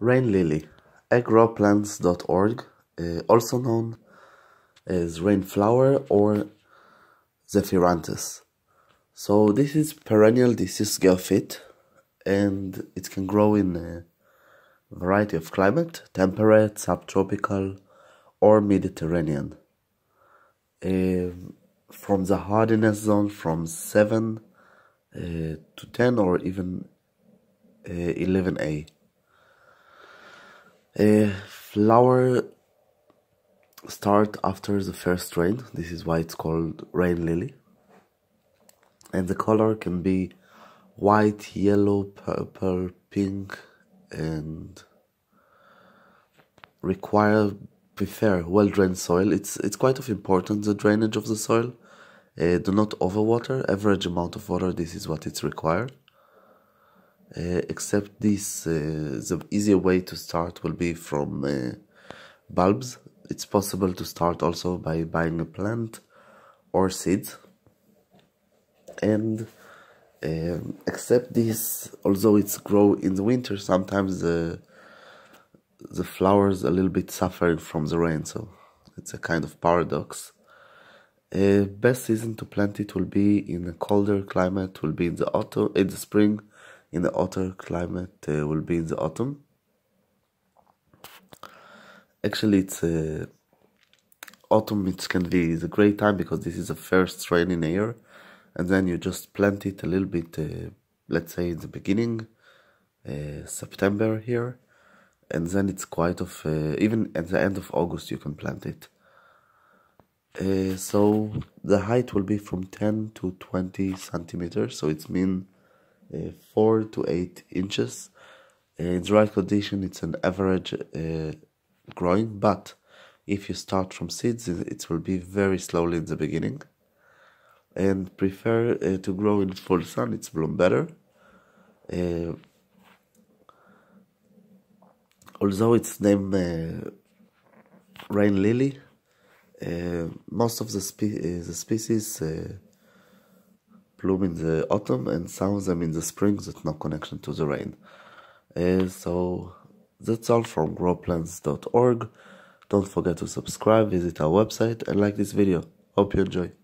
Rain lily, agrowplants.org, uh, also known as rainflower or Zephyranthes. So this is perennial, is geophyte, and it can grow in a variety of climate, temperate, subtropical, or Mediterranean. Uh, from the hardiness zone from 7 uh, to 10 or even uh, 11A. A flower start after the first rain. This is why it's called rain lily. And the color can be white, yellow, purple, pink, and require prefer well drained soil. It's it's quite of important the drainage of the soil. Uh, do not overwater. Average amount of water. This is what it's required. Uh, except this, uh, the easier way to start will be from uh, bulbs. It's possible to start also by buying a plant or seeds. And um, except this, although it's grow in the winter, sometimes the the flowers a little bit suffering from the rain. So it's a kind of paradox. Uh, best season to plant it will be in a colder climate. Will be in the autumn, in the spring in the hotter climate uh, will be in the autumn. Actually, it's uh, autumn. It can be the great time because this is the first rain in a year, and then you just plant it a little bit. Uh, let's say in the beginning, uh, September here, and then it's quite of uh, even at the end of August you can plant it. Uh, so the height will be from 10 to 20 centimeters so it's mean 4 to 8 inches. in the right condition, it's an average uh, growing, but if you start from seeds, it will be very slowly in the beginning. And prefer uh, to grow in full sun, it's bloom better. Uh, although it's named uh, rain lily, uh, most of the, spe- the species bloom in the autumn and some of them in the spring with no connection to the rain. Uh, so that's all from growplants.org. Don't forget to subscribe, visit our website, and like this video. Hope you enjoy.